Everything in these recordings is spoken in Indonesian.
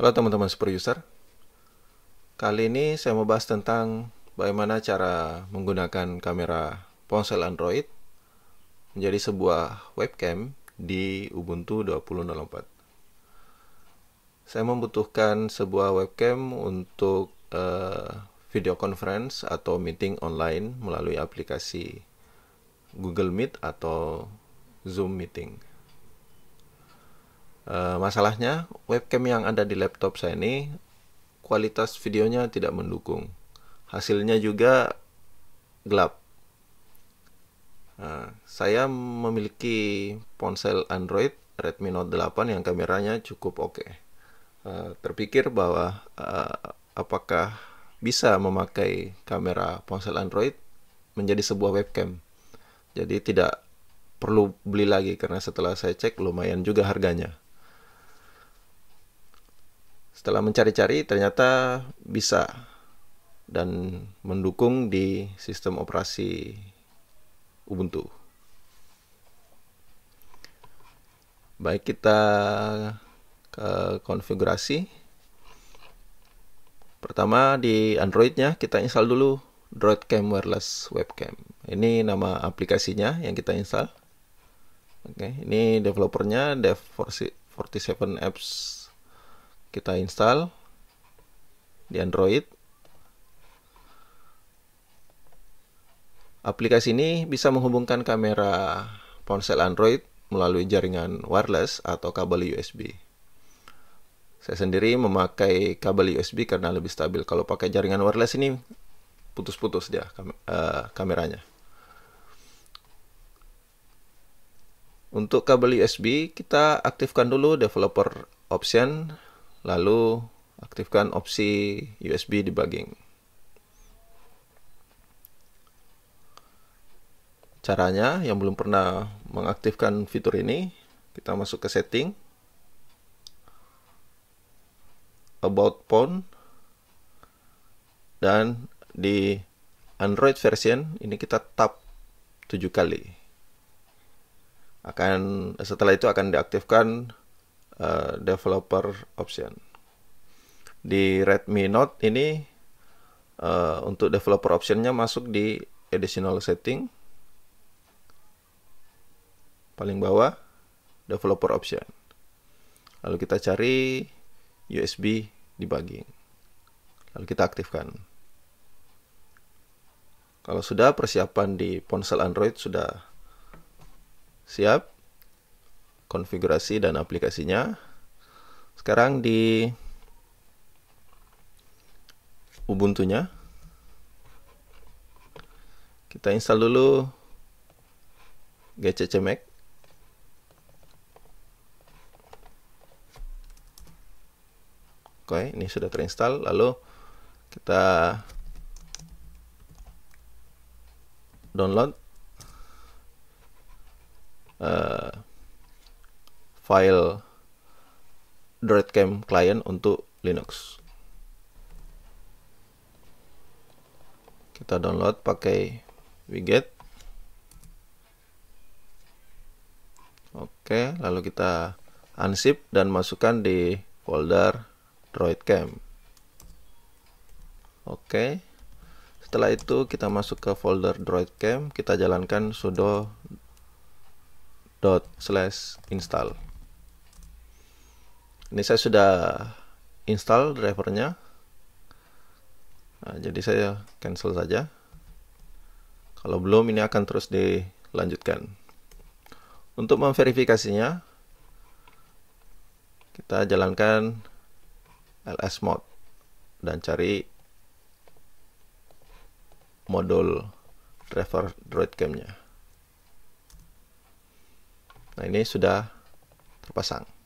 Halo teman-teman super user. Kali ini saya mau bahas tentang bagaimana cara menggunakan kamera ponsel Android menjadi sebuah webcam di Ubuntu 20.04. Saya membutuhkan sebuah webcam untuk uh, video conference atau meeting online melalui aplikasi Google Meet atau Zoom Meeting. Uh, masalahnya, webcam yang ada di laptop saya ini kualitas videonya tidak mendukung. Hasilnya juga gelap. Nah, saya memiliki ponsel Android Redmi Note 8 yang kameranya cukup oke. Okay. Uh, terpikir bahwa uh, apakah bisa memakai kamera ponsel Android menjadi sebuah webcam. Jadi tidak perlu beli lagi karena setelah saya cek lumayan juga harganya. Setelah mencari-cari ternyata bisa dan mendukung di sistem operasi Ubuntu. Baik kita ke konfigurasi. Pertama di Androidnya kita install dulu Droidcam Wireless Webcam. Ini nama aplikasinya yang kita install. Oke, ini developernya Dev47 Apps kita install di Android. Aplikasi ini bisa menghubungkan kamera ponsel Android melalui jaringan wireless atau kabel USB. Saya sendiri memakai kabel USB karena lebih stabil. Kalau pakai jaringan wireless ini putus-putus dia uh, kameranya. Untuk kabel USB, kita aktifkan dulu developer option lalu aktifkan opsi USB debugging. Caranya, yang belum pernah mengaktifkan fitur ini, kita masuk ke setting, about phone, dan di Android version ini kita tap 7 kali. Akan setelah itu akan diaktifkan uh, developer option. Di Redmi Note ini uh, untuk developer optionnya masuk di additional setting paling bawah developer option. Lalu kita cari USB debugging. Lalu kita aktifkan. Kalau sudah persiapan di ponsel Android sudah siap, konfigurasi dan aplikasinya. Sekarang di Ubuntu-nya kita install dulu GCC Mac. Oke, ini sudah terinstall. Lalu kita download uh, file Droidcam client untuk Linux. Kita download pakai widget. Oke, lalu kita unzip dan masukkan di folder Droidcam. Oke. Setelah itu kita masuk ke folder Droidcam, kita jalankan sudo slash install. Ini saya sudah install drivernya. Nah, jadi saya cancel saja. Kalau belum ini akan terus dilanjutkan. Untuk memverifikasinya, kita jalankan ls mode dan cari modul driver droidcam-nya. Nah, ini sudah terpasang.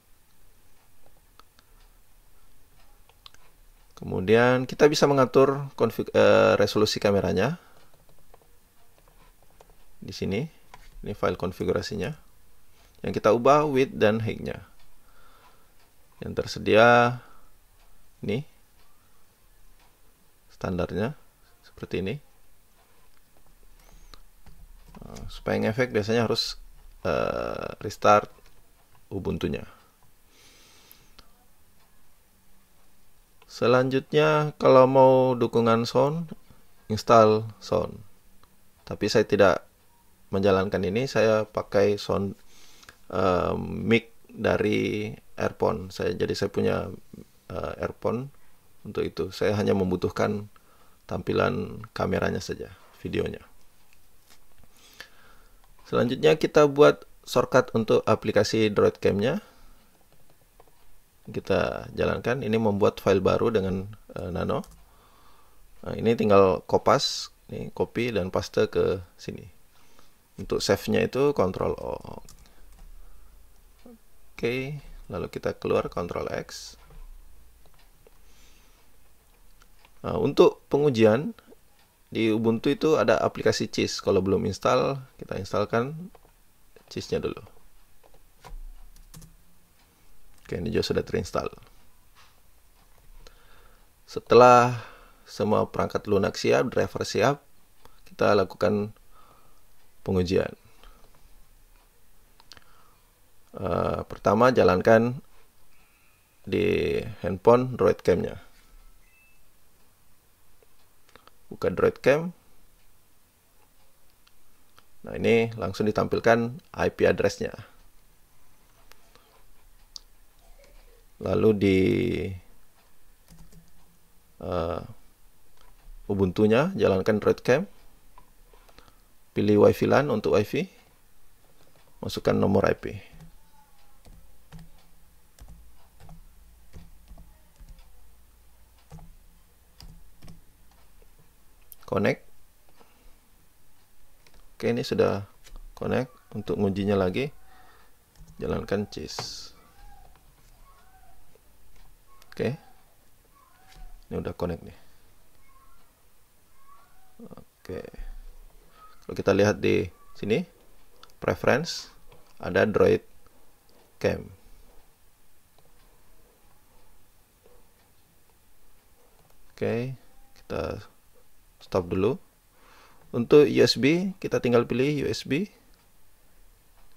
Kemudian kita bisa mengatur konfig, uh, resolusi kameranya. Di sini, ini file konfigurasinya. Yang kita ubah width dan height-nya. Yang tersedia ini standarnya seperti ini. Uh, supaya ngefek biasanya harus uh, restart Ubuntu-nya. Selanjutnya, kalau mau dukungan sound, install sound. Tapi saya tidak menjalankan ini, saya pakai sound uh, mic dari earphone. Saya jadi saya punya uh, earphone untuk itu. Saya hanya membutuhkan tampilan kameranya saja, videonya. Selanjutnya kita buat shortcut untuk aplikasi Droidcam-nya. Kita jalankan. Ini membuat file baru dengan uh, Nano. Nah, ini tinggal kopas, ini copy dan paste ke sini. Untuk save-nya itu Ctrl O. Oke, lalu kita keluar Ctrl X. Nah, untuk pengujian di Ubuntu itu ada aplikasi Cheese. Kalau belum install, kita instalkan cheese-nya dulu. Oke, ini juga sudah terinstall. Setelah semua perangkat lunak siap, driver siap, kita lakukan pengujian. Uh, pertama, jalankan di handphone Droidcam-nya. Buka Droidcam. Nah, ini langsung ditampilkan IP address-nya. Lalu di uh, Ubuntu-nya jalankan Droidcam. Pilih WiFi LAN untuk WiFi. Masukkan nomor IP. Connect. Oke, ini sudah connect. Untuk mengujinya lagi, jalankan cheese. Oke. Ini udah connect nih. Oke. Kalau kita lihat di sini, preference, ada Droid Cam. Oke, kita stop dulu. Untuk USB, kita tinggal pilih USB.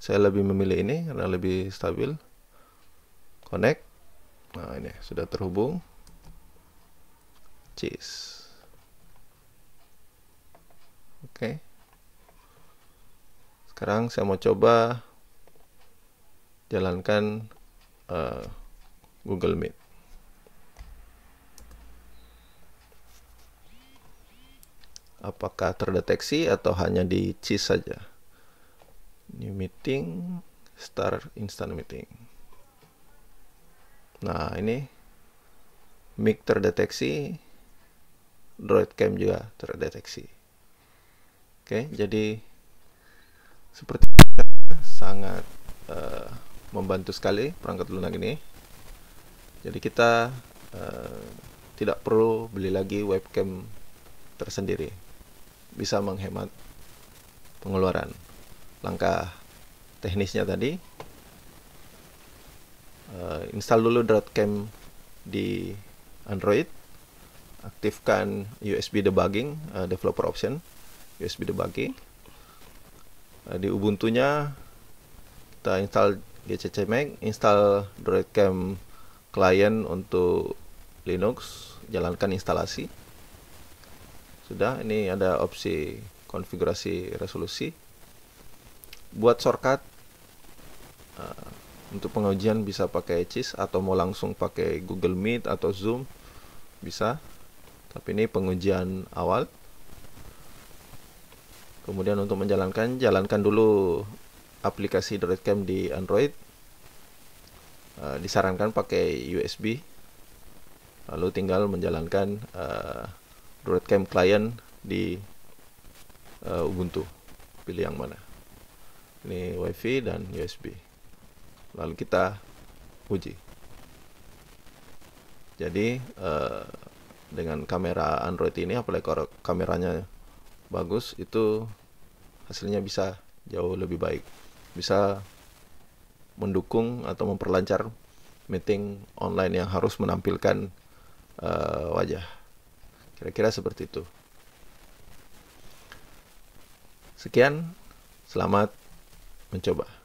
Saya lebih memilih ini karena lebih stabil. Connect. Nah, ini sudah terhubung. Cheese. Oke. Sekarang saya mau coba jalankan uh, Google Meet. apakah terdeteksi atau hanya di cheese saja. New meeting, start instant meeting. Nah, ini mic terdeteksi, Droid Cam juga terdeteksi. Oke, jadi seperti sangat uh, membantu sekali perangkat lunak ini. Jadi kita uh, tidak perlu beli lagi webcam tersendiri bisa menghemat pengeluaran. Langkah teknisnya tadi, uh, install dulu Droidcam di Android, aktifkan USB debugging, uh, developer option, USB debugging. Uh, di Ubuntu-nya kita install GCC Mac, install Droidcam client untuk Linux, jalankan instalasi sudah, ini ada opsi konfigurasi resolusi. Buat shortcut untuk pengujian bisa pakai Cheese atau mau langsung pakai Google Meet atau Zoom bisa. Tapi ini pengujian awal. Kemudian untuk menjalankan, jalankan dulu aplikasi Droidcam di Android. Uh, disarankan pakai USB. Lalu tinggal menjalankan uh, Droidcam client di uh, Ubuntu. Pilih yang mana. Ini WiFi dan USB. Lalu kita uji. Jadi uh, dengan kamera Android ini, apalagi kalau kameranya bagus, itu hasilnya bisa jauh lebih baik. Bisa mendukung atau memperlancar meeting online yang harus menampilkan uh, wajah. Kira-kira seperti itu. Sekian, selamat mencoba.